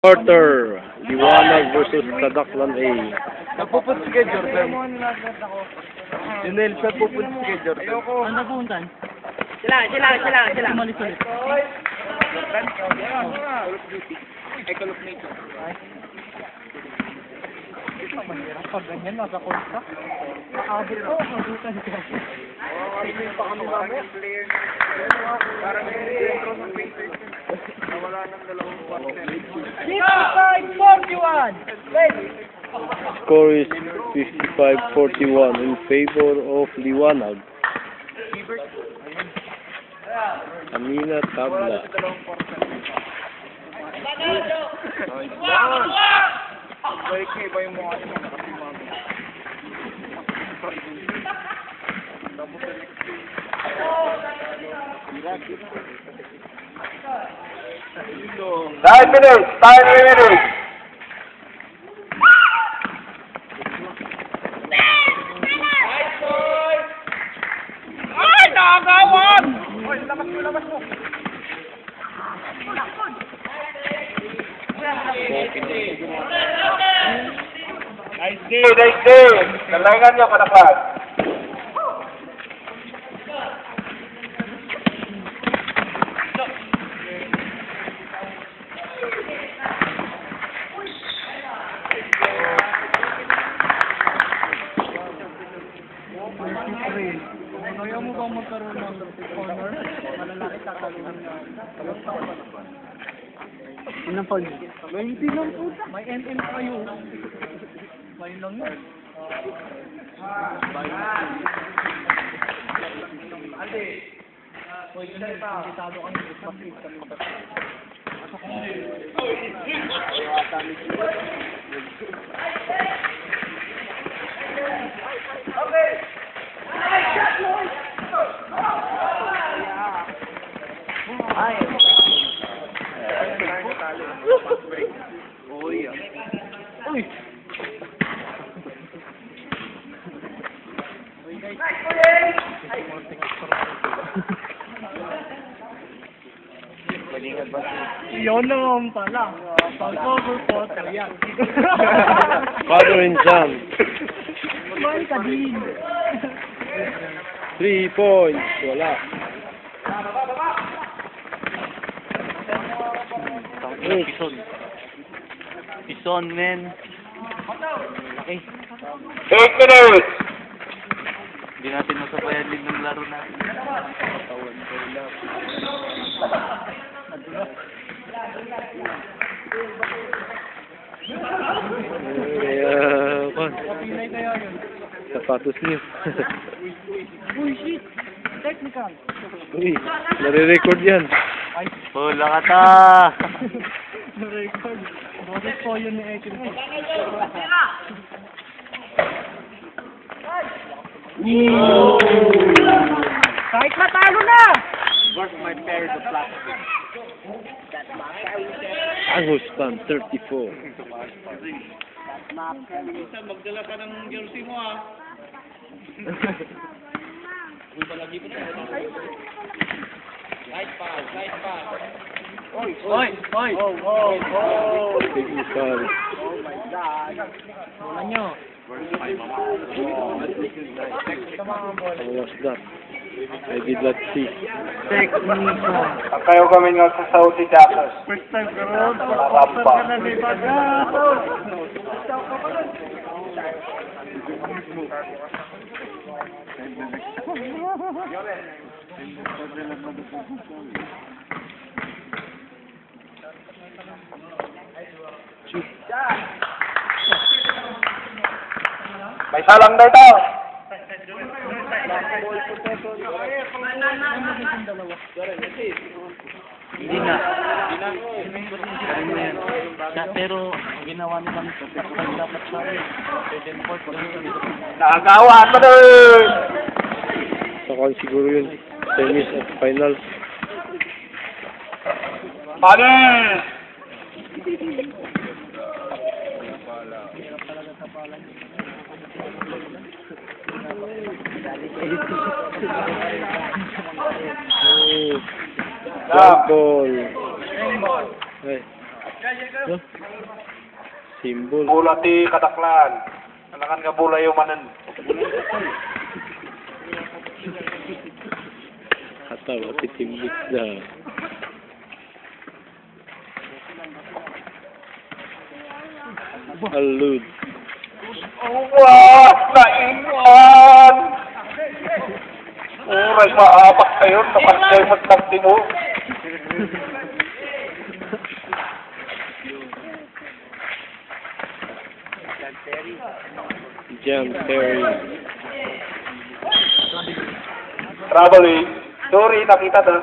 Quarter, Liwanag versus Kadaklan A. Nagpupunta si kay Jordan. Junel, siya pupunta si kay Jordan. Ang nagpuntan? Sila, sila, sila, sila. Umalis ulit. Pag ganyan, nasa kontra. Nakabot ko, mabutan ka. Nawala ng Score is 55-41 in favor of Liwanag. Amina Tabla. 9 minutes, 9 minutes. Ay, nakakawag! Uy, labas mo, labas mo. Nice day, nice day! Kailangan nyo, kanakas. Ayaw mo bang magkaroon ng corner? Malalaki tatalungan na. Ilang foul niya? 20 lang po. May NN kayo. May lang yun. Hoy, yun yun. Invitado kami. Mas-eat kami. Uy! Yun naman pala. Pag-cover photo yan. Father and son. Three points. Wala. Eight. Pison. Pison, men. Okay. Eight minutes! Hindi natin masabayan din ng laro natin. Kapilay kaya yun. Sapatos niyo. Uy, shit! Technical. Uy, nare-record yan. Ay, Hula ka ta! na-record. Boses po yun ni Ekin. Kahit matalo na! Angus Pan, 34. Magdala ka ng jersey mo ah. Oy, oy! Oh, oh, oh! Technical. Bola nyo. How was that? I did not see. Technical. Ang kayo kami nga sa Saudi Jackers. First time ka ron. Maramba. ka na di ba? May salang daw ito. Hindi na. Na Pero, ginawa nila nito, dapat dapat sa amin. Nakagawaan mo doon. Kwan siguro yun. Tennis at finals. Jump ball. Ay. No? Symbol. Bulati kadaklan. Alangan nga bulay umanan. tawa titimbik daw. Maapak kayo sa pagkay mo. Jam Terry. Traveling. Sorry, nakita na.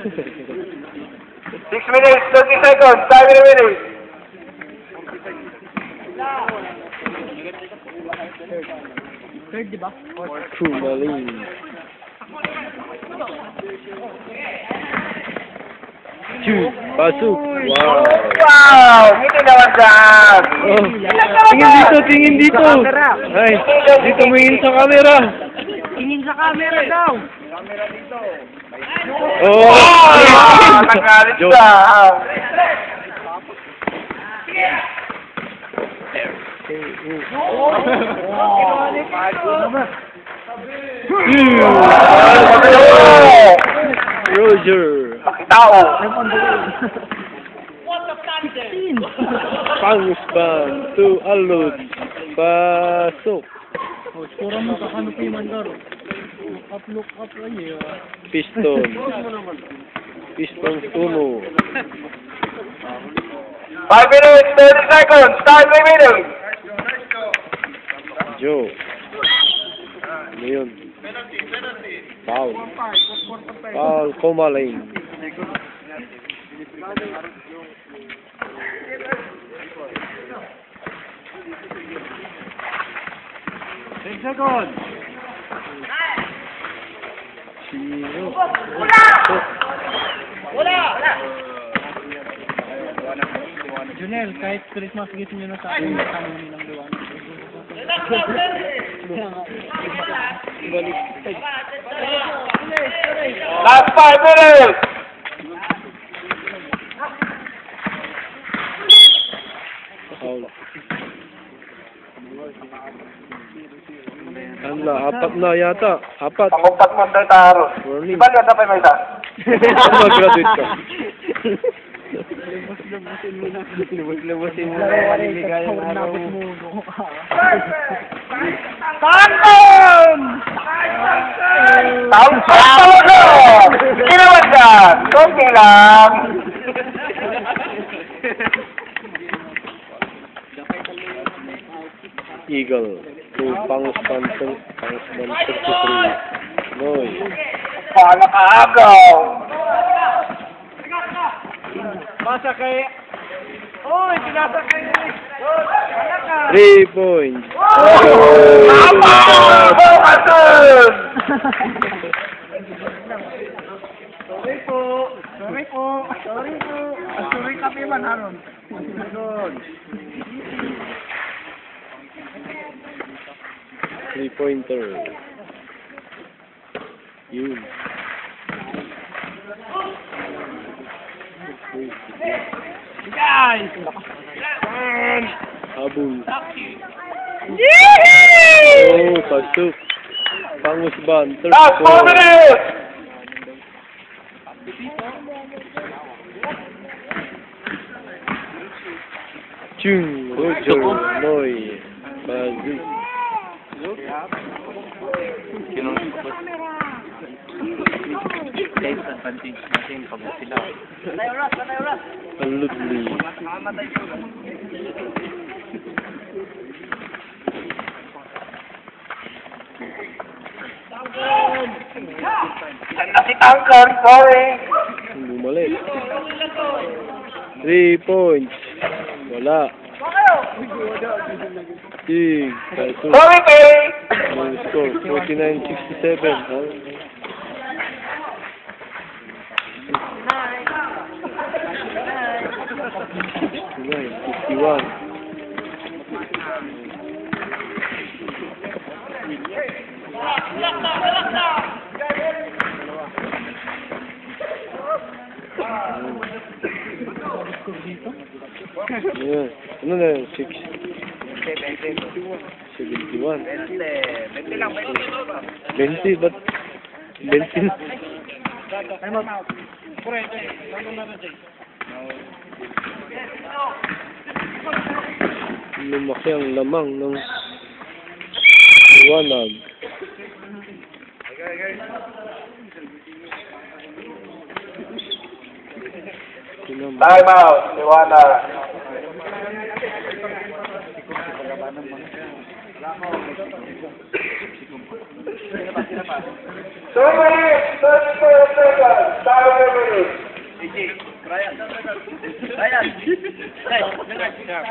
6 minutes, 30 seconds, 5 minutes. Third, di ba? Shoot! Pasok! Wow! Wow! Hindi naman dyan! Oh, tingin dito, tingin dito! Ay, dito tumingin sa camera! Tingin sa camera daw. Oh! Ah! Nagalit Joke. ka! Hmm. Roger! Makitao! Pangusbang to Alud. Pasok. Oh, skora mo sa canopy man daro. Look up, look up lang eh. Piston. Piston tuno. 5 minutes, 30 seconds, start remaining! Joe. Ano yun? Foul. Foul, kumaling. Ten seconds. Sino? Junel, kahit Christmas gift nyo na sa akin, nyo ng liwanag. Last 5 minutes! Foul. Ano, apat na yata. Apat. Pangumpat mo tayo taro. Warning. Iba nga tapay may isa? Mag-graduate ka. Lubos-lubosin mo na maligayang araw. Tanton! Taon sa taon! Kinawan dyan! Konti lang! Eagle. To Panguspan to Panguspan 33. Noy. Paano ka agaw? Basa kay... Uy, pinasa kay... Three points. Tama! Bukasun! Sorry po. Sorry po. Sorry po. Sorry kape man, Haron. Good. Three pointer. Yun. Guys! Habol. Oh, pasok. Pangusban. Third Last 4 score. minutes! Chung. Roger. Noy. Bazoo. Guys, advantage natin pag sila. Aludli. Si Angkor, sorry. Bumalik. Three points. Wala. Sig. Pasok. Sorry, Perry. Score 4967. Huh? Nine, 51. 71. 71. 20. 20 lang, 20. 20, ba't? 20 na. Ay, mag... Kurente. Ano na rin, Lumaki ang lamang ng liwanag. Time out, liwanag. Two minutes, thirty-four seconds, time minutes. Ryan. Hey, Leonard. Kaya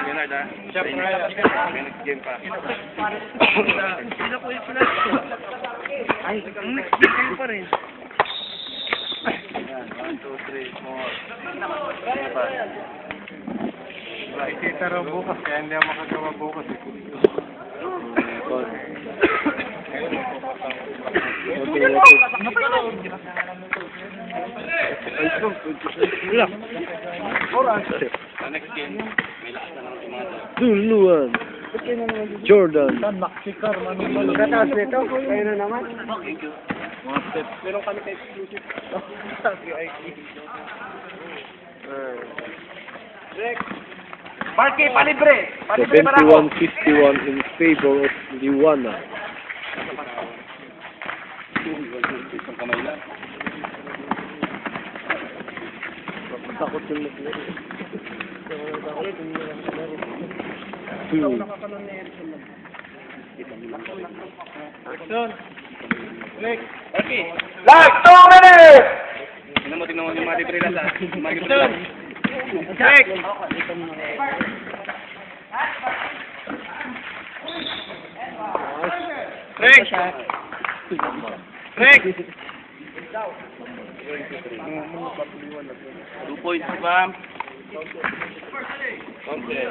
Leonard, ha? Siya, Ryan. Next game pa. Sino po yung sila? Ay, next game pa rin. One, two, three, four. Nakikita raw bukas, kaya hindi ako makagawa bukas. eh. Na. Duluan. Jordan. Maksikar, manong Kataas nito, kayo na naman. Meron kami sa exclusive. Marky, palibre! Palibre para ako! 71-51 in favor of Liwana. Isang kamay lang. Takot yung Two. Last two minutes! Tingnan mo, tingnan mo yung mga libre lang sa mga libre lang. Rick! Rick! Two points pa. Okay.